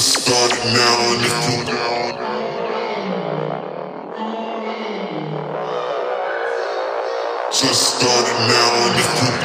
Just start it now and if you Just start it now and if you